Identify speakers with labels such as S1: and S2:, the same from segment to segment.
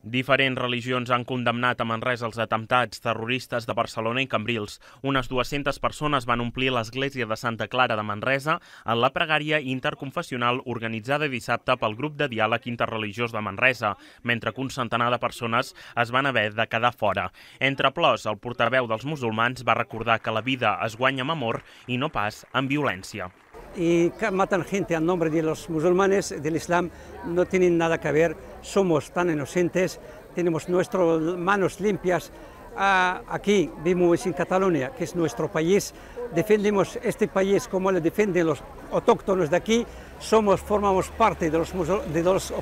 S1: Diferents religions han condemnat a Manresa els atemptats terroristes de Barcelona i Cambrils. Unes 200 persones van omplir l'església de Santa Clara de Manresa en la pregària interconfessional organitzada dissabte pel grup de diàleg interreligiós de Manresa, mentre que un centenar de persones es van haver de quedar fora. Entre plors, el portaveu dels musulmans va recordar que la vida es guanya amb amor i no pas amb violència.
S2: Y matan gente a nombre de los musulmanes, del Islam, no tienen nada que ver, somos tan inocentes, tenemos nuestras manos limpias. Ah, aquí vivimos en Cataluña, que es nuestro país, defendemos este país como lo defienden los autóctonos de aquí, somos, formamos parte de los, de los,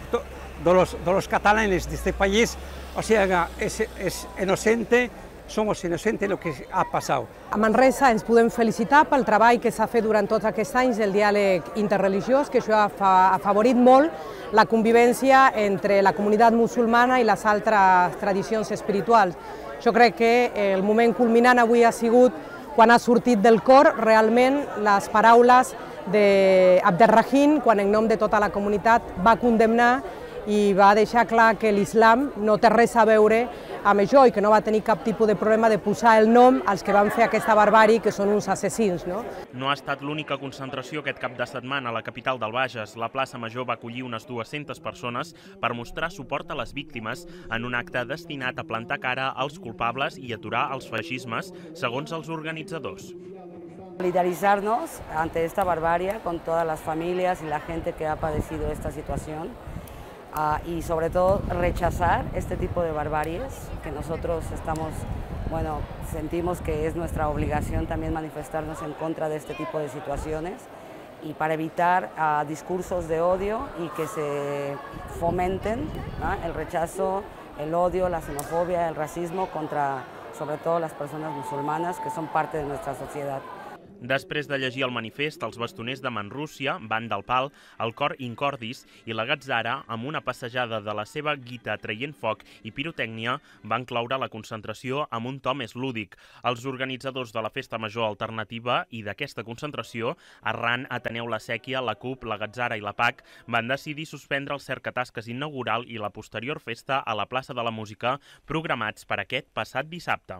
S2: de los, de los catalanes de este país, o sea, es, es inocente, somos innocentes el que ha passat.
S3: A Manresa ens podem felicitar pel treball que s'ha fet durant tots aquests anys del diàleg interreligiós, que això ha afavorit molt la convivència entre la comunitat musulmana i les altres tradicions espirituals. Jo crec que el moment culminant avui ha sigut quan ha sortit del cor realment les paraules d'Abderrahim, quan en nom de tota la comunitat va condemnar i va deixar clar que l'islam no té res a veure amb això i que no va tenir cap tipus de problema de posar el nom als que van fer aquesta barbària, que són uns assassins. No,
S1: no ha estat l'única concentració aquest cap de setmana a la capital del Bages. La plaça Major va acollir unes 200 persones per mostrar suport a les víctimes en un acte destinat a plantar cara als culpables i aturar els feixismes, segons els organitzadors.
S4: Solidarizarnos ante esta barbarie con todas las familias y la gente que ha padecido esta situación uh, y sobre todo rechazar este tipo de barbaries que nosotros estamos, bueno, sentimos que es nuestra obligación también manifestarnos en contra de este tipo de situaciones y para evitar uh, discursos de odio y que se fomenten el rechazo, el odio, la xenofobia, el racismo contra sobre todo las personas musulmanas que son parte de nuestra sociedad.
S1: Després de llegir el manifest, els bastoners de Manrúcia, Van del Pal, el cor Incordis i la Gatzara, amb una passejada de la seva guita traient foc i pirotècnia, van cloure la concentració amb un to més lúdic. Els organitzadors de la Festa Major Alternativa i d'aquesta concentració, arran Ateneu la Sèquia, la CUP, la Gatzara i la PAC, van decidir suspendre el cercatasques inaugural i la posterior festa a la plaça de la Música, programats per aquest passat dissabte.